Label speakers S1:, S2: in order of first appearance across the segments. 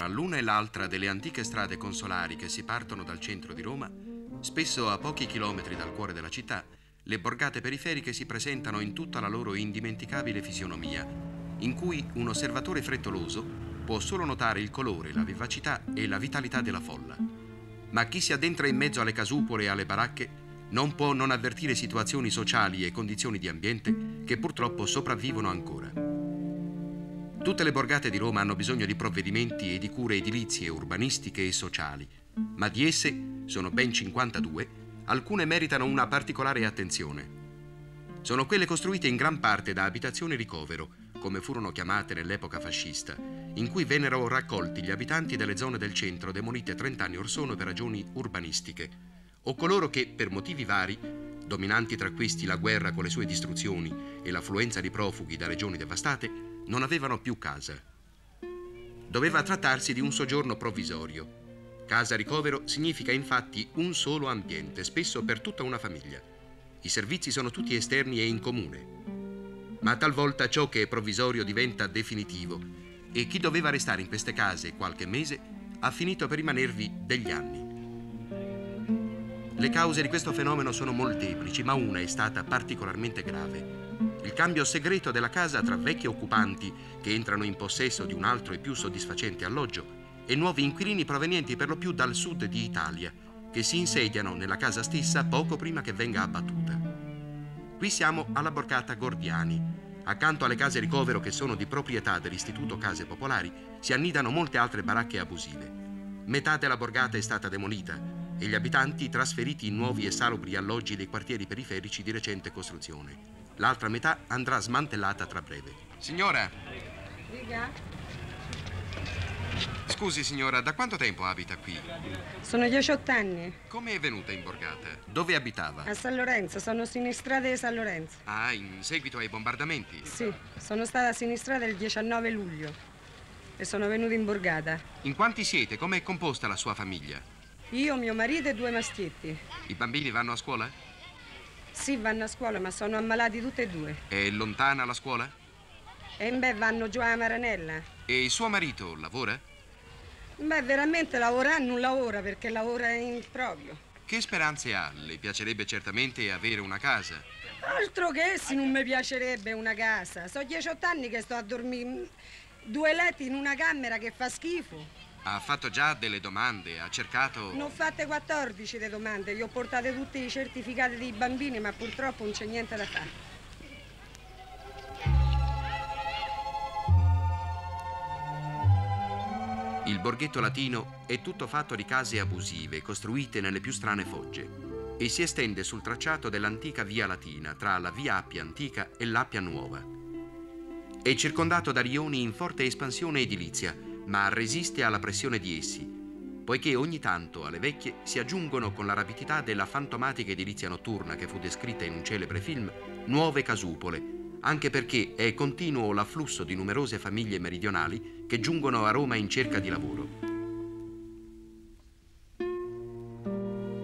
S1: Tra l'una e l'altra delle antiche strade consolari che si partono dal centro di Roma, spesso a pochi chilometri dal cuore della città, le borgate periferiche si presentano in tutta la loro indimenticabile fisionomia, in cui un osservatore frettoloso può solo notare il colore, la vivacità e la vitalità della folla. Ma chi si addentra in mezzo alle casupole e alle baracche non può non avvertire situazioni sociali e condizioni di ambiente che purtroppo sopravvivono ancora. Tutte le borgate di Roma hanno bisogno di provvedimenti e di cure edilizie, urbanistiche e sociali, ma di esse, sono ben 52, alcune meritano una particolare attenzione. Sono quelle costruite in gran parte da abitazioni ricovero, come furono chiamate nell'epoca fascista, in cui vennero raccolti gli abitanti delle zone del centro demolite 30 anni or sono per ragioni urbanistiche, o coloro che, per motivi vari, dominanti tra questi la guerra con le sue distruzioni e l'affluenza di profughi da regioni devastate, non avevano più casa. Doveva trattarsi di un soggiorno provvisorio. Casa ricovero significa infatti un solo ambiente, spesso per tutta una famiglia. I servizi sono tutti esterni e in comune. Ma talvolta ciò che è provvisorio diventa definitivo e chi doveva restare in queste case qualche mese ha finito per rimanervi degli anni. Le cause di questo fenomeno sono molteplici, ma una è stata particolarmente grave il cambio segreto della casa tra vecchi occupanti che entrano in possesso di un altro e più soddisfacente alloggio e nuovi inquilini provenienti per lo più dal sud di Italia, che si insediano nella casa stessa poco prima che venga abbattuta. Qui siamo alla borgata Gordiani. Accanto alle case ricovero che sono di proprietà dell'Istituto Case Popolari si annidano molte altre baracche abusive. Metà della borgata è stata demolita e gli abitanti trasferiti in nuovi e salubri alloggi dei quartieri periferici di recente costruzione. L'altra metà andrà smantellata tra breve. Signora! Dica? Scusi, signora, da quanto tempo abita qui?
S2: Sono 18 anni.
S1: Come è venuta in borgata? Dove abitava?
S2: A San Lorenzo, sono sinistrata di San Lorenzo.
S1: Ah, in seguito ai bombardamenti?
S2: Sì, sono stata sinistrata il 19 luglio e sono venuta in borgata.
S1: In quanti siete? Come è composta la sua famiglia?
S2: Io, mio marito e due maschietti.
S1: I bambini vanno a scuola?
S2: Sì, vanno a scuola, ma sono ammalati tutti e due.
S1: È lontana la scuola?
S2: E beh, vanno giù a Maranella.
S1: E il suo marito lavora?
S2: Beh, veramente lavora, non lavora perché lavora in proprio.
S1: Che speranze ha? Le piacerebbe certamente avere una casa.
S2: Altro che se non mi piacerebbe una casa. Sono 18 anni che sto a dormire due letti in una camera che fa schifo.
S1: Ha fatto già delle domande, ha cercato...
S2: Ne ho fatte 14 le domande, gli ho portate tutti i certificati dei bambini, ma purtroppo non c'è niente da fare.
S1: Il borghetto latino è tutto fatto di case abusive, costruite nelle più strane fogge, e si estende sul tracciato dell'antica via latina, tra la via Appia antica e l'Appia nuova. È circondato da rioni in forte espansione edilizia, ma resiste alla pressione di essi, poiché ogni tanto alle vecchie si aggiungono con la rapidità della fantomatica edilizia notturna che fu descritta in un celebre film, nuove casupole, anche perché è continuo l'afflusso di numerose famiglie meridionali che giungono a Roma in cerca di lavoro.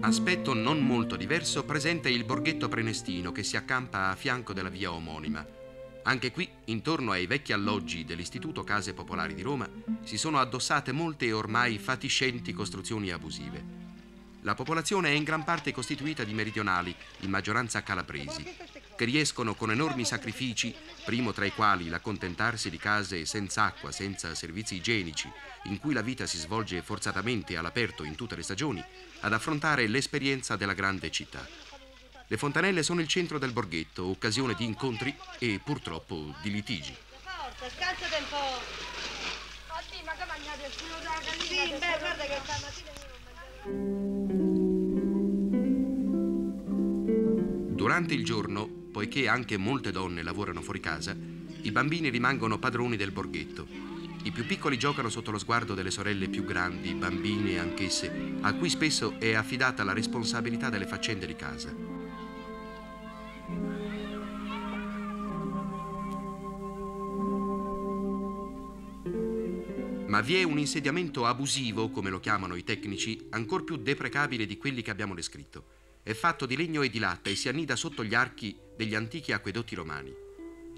S1: Aspetto non molto diverso presenta il borghetto prenestino che si accampa a fianco della via omonima, anche qui, intorno ai vecchi alloggi dell'Istituto Case Popolari di Roma, si sono addossate molte ormai fatiscenti costruzioni abusive. La popolazione è in gran parte costituita di meridionali, in maggioranza calabresi, che riescono con enormi sacrifici, primo tra i quali l'accontentarsi di case senza acqua, senza servizi igienici, in cui la vita si svolge forzatamente all'aperto in tutte le stagioni, ad affrontare l'esperienza della grande città. Le fontanelle sono il centro del borghetto, occasione di incontri e purtroppo di litigi. Durante il giorno, poiché anche molte donne lavorano fuori casa, i bambini rimangono padroni del borghetto. I più piccoli giocano sotto lo sguardo delle sorelle più grandi, bambine anch'esse, a cui spesso è affidata la responsabilità delle faccende di casa. Ma vi è un insediamento abusivo, come lo chiamano i tecnici, ancor più deprecabile di quelli che abbiamo descritto. È fatto di legno e di latta e si annida sotto gli archi degli antichi acquedotti romani.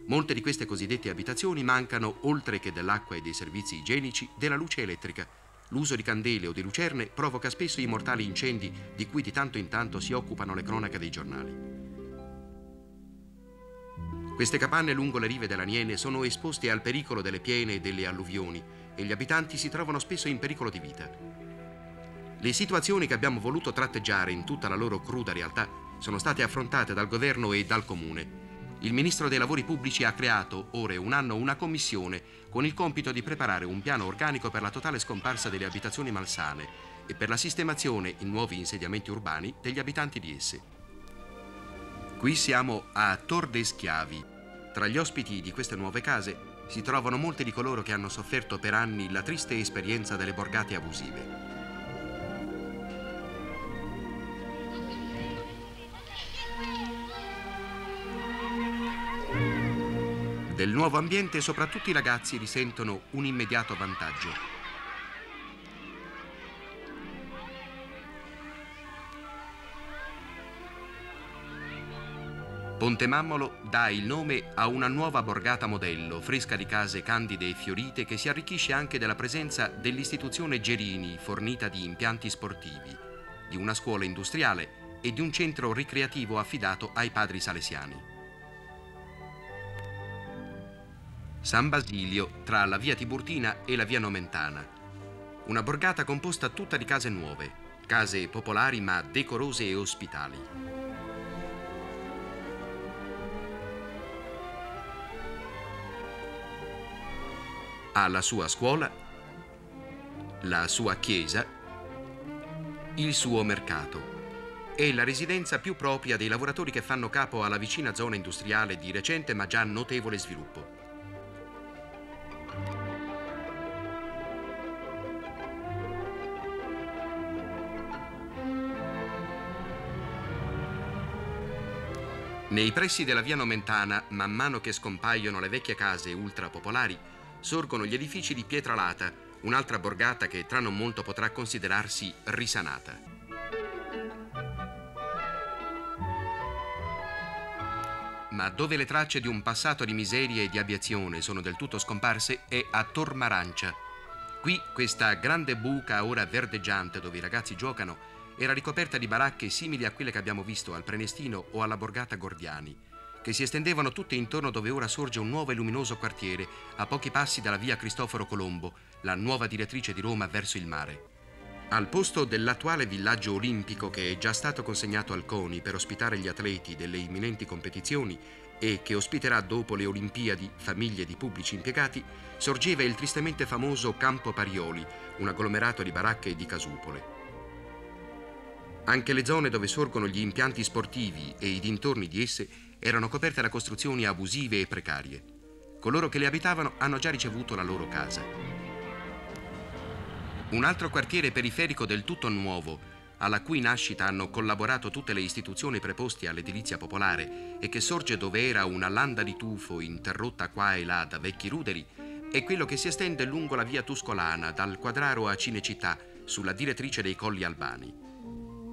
S1: Molte di queste cosiddette abitazioni mancano, oltre che dell'acqua e dei servizi igienici, della luce elettrica. L'uso di candele o di lucerne provoca spesso i mortali incendi di cui di tanto in tanto si occupano le cronache dei giornali. Queste capanne lungo le rive della Niene sono esposte al pericolo delle piene e delle alluvioni e gli abitanti si trovano spesso in pericolo di vita. Le situazioni che abbiamo voluto tratteggiare in tutta la loro cruda realtà sono state affrontate dal governo e dal comune. Il ministro dei lavori pubblici ha creato, ora un anno, una commissione con il compito di preparare un piano organico per la totale scomparsa delle abitazioni malsane e per la sistemazione in nuovi insediamenti urbani degli abitanti di esse. Qui siamo a Tor dei Schiavi. Tra gli ospiti di queste nuove case si trovano molti di coloro che hanno sofferto per anni la triste esperienza delle borgate abusive. Del nuovo ambiente soprattutto i ragazzi risentono un immediato vantaggio. Ponte Mammolo dà il nome a una nuova borgata modello, fresca di case candide e fiorite, che si arricchisce anche della presenza dell'istituzione Gerini, fornita di impianti sportivi, di una scuola industriale e di un centro ricreativo affidato ai padri salesiani. San Basilio, tra la via Tiburtina e la via Nomentana. Una borgata composta tutta di case nuove, case popolari ma decorose e ospitali. Ha la sua scuola, la sua chiesa, il suo mercato. È la residenza più propria dei lavoratori che fanno capo alla vicina zona industriale di recente ma già notevole sviluppo. Nei pressi della via Nomentana, man mano che scompaiono le vecchie case ultrapopolari, sorgono gli edifici di Pietralata, un'altra borgata che tra non molto potrà considerarsi risanata. Ma dove le tracce di un passato di miseria e di abiezione sono del tutto scomparse è a Tormarancia. Qui questa grande buca ora verdeggiante dove i ragazzi giocano era ricoperta di baracche simili a quelle che abbiamo visto al Prenestino o alla borgata Gordiani che si estendevano tutte intorno dove ora sorge un nuovo e luminoso quartiere, a pochi passi dalla via Cristoforo Colombo, la nuova direttrice di Roma verso il mare. Al posto dell'attuale villaggio olimpico che è già stato consegnato al CONI per ospitare gli atleti delle imminenti competizioni e che ospiterà dopo le Olimpiadi famiglie di pubblici impiegati, sorgeva il tristemente famoso Campo Parioli, un agglomerato di baracche e di casupole. Anche le zone dove sorgono gli impianti sportivi e i dintorni di esse erano coperte da costruzioni abusive e precarie. Coloro che le abitavano hanno già ricevuto la loro casa. Un altro quartiere periferico del tutto nuovo, alla cui nascita hanno collaborato tutte le istituzioni preposte all'edilizia popolare e che sorge dove era una landa di tufo interrotta qua e là da vecchi ruderi, è quello che si estende lungo la via Tuscolana, dal Quadraro a Cinecittà, sulla direttrice dei Colli Albani.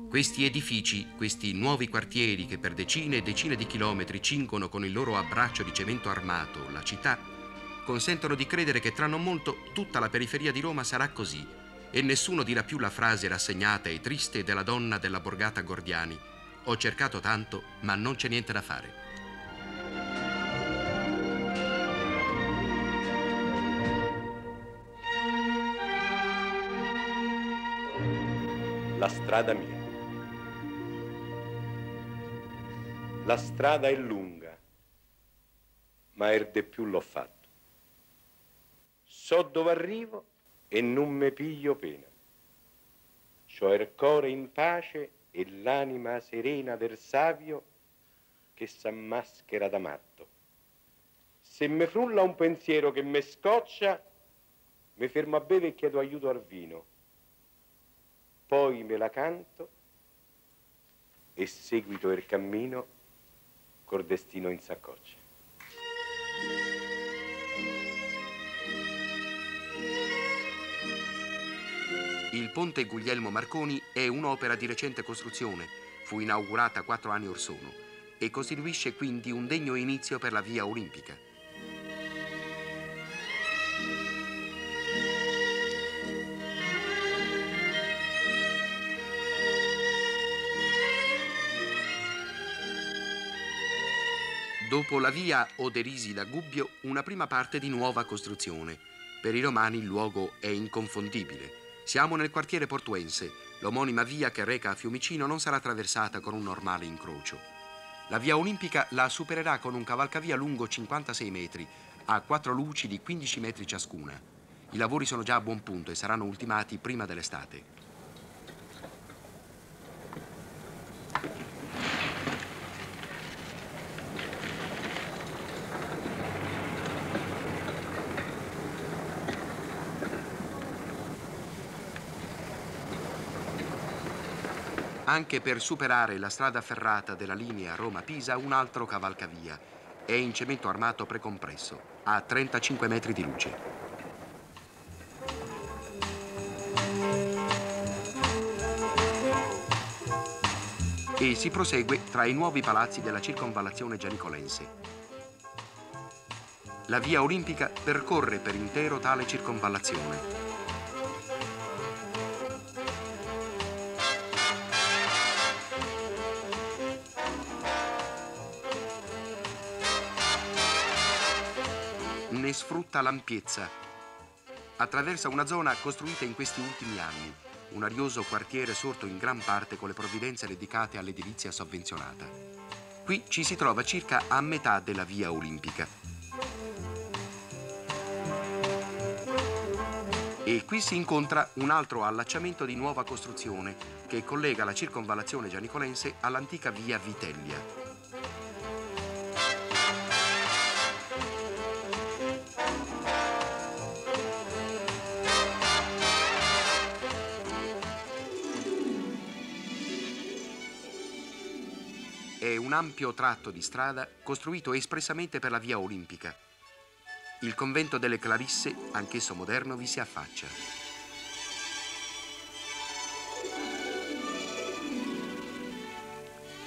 S1: Questi edifici, questi nuovi quartieri che per decine e decine di chilometri cingono con il loro abbraccio di cemento armato la città, consentono di credere che tra non molto tutta la periferia di Roma sarà così e nessuno dirà più la frase rassegnata e triste della donna della borgata Gordiani. Ho cercato tanto, ma non c'è niente da fare.
S3: La strada mia. La strada è lunga, ma erde più l'ho fatto. So dove arrivo e non me piglio pena. C'ho il cuore in pace e l'anima serena del savio che s'ammaschera da matto. Se mi frulla un pensiero che mi scoccia, mi fermo a bere e chiedo aiuto al vino. Poi me la canto e seguito il cammino col destino in saccoccia.
S1: Il ponte Guglielmo Marconi è un'opera di recente costruzione, fu inaugurata quattro anni or sono. e costituisce quindi un degno inizio per la via olimpica. Dopo la via Oderisi da Gubbio, una prima parte di nuova costruzione. Per i romani il luogo è inconfondibile. Siamo nel quartiere portuense. L'omonima via che reca a Fiumicino non sarà attraversata con un normale incrocio. La via olimpica la supererà con un cavalcavia lungo 56 metri, a quattro luci di 15 metri ciascuna. I lavori sono già a buon punto e saranno ultimati prima dell'estate. Anche per superare la strada ferrata della linea Roma-Pisa un altro cavalcavia. È in cemento armato precompresso, a 35 metri di luce. E si prosegue tra i nuovi palazzi della circonvallazione gianicolense. La via olimpica percorre per intero tale circonvallazione. Ne sfrutta l'ampiezza. Attraversa una zona costruita in questi ultimi anni, un arioso quartiere sorto in gran parte con le provvidenze dedicate all'edilizia sovvenzionata. Qui ci si trova circa a metà della via olimpica. E qui si incontra un altro allacciamento di nuova costruzione che collega la circonvallazione gianicolense all'antica via Vitellia. È un ampio tratto di strada costruito espressamente per la via olimpica. Il convento delle Clarisse, anch'esso moderno, vi si affaccia.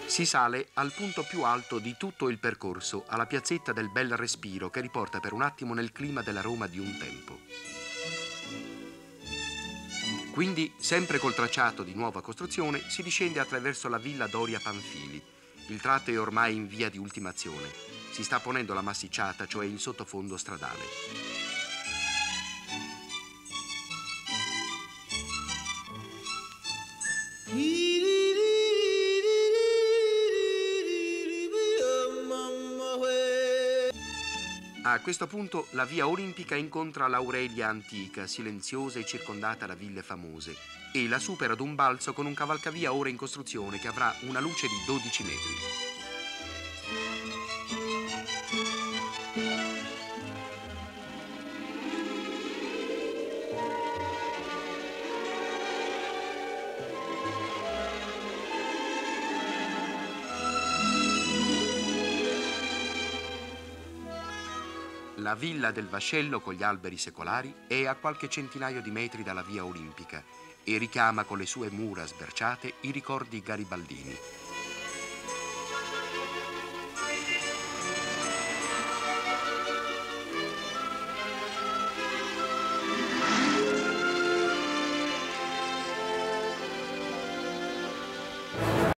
S1: Si sale al punto più alto di tutto il percorso, alla piazzetta del Bel Respiro, che riporta per un attimo nel clima della Roma di un tempo. Quindi, sempre col tracciato di nuova costruzione, si discende attraverso la villa Doria Panfili, il tratto è ormai in via di ultimazione. Si sta ponendo la massicciata, cioè il sottofondo stradale. A questo punto la via olimpica incontra l'Aurelia antica, silenziosa e circondata da ville famose, e la supera ad un balzo con un cavalcavia ora in costruzione che avrà una luce di 12 metri. La villa del Vascello con gli alberi secolari è a qualche centinaio di metri dalla via olimpica e richiama con le sue mura sberciate i ricordi garibaldini.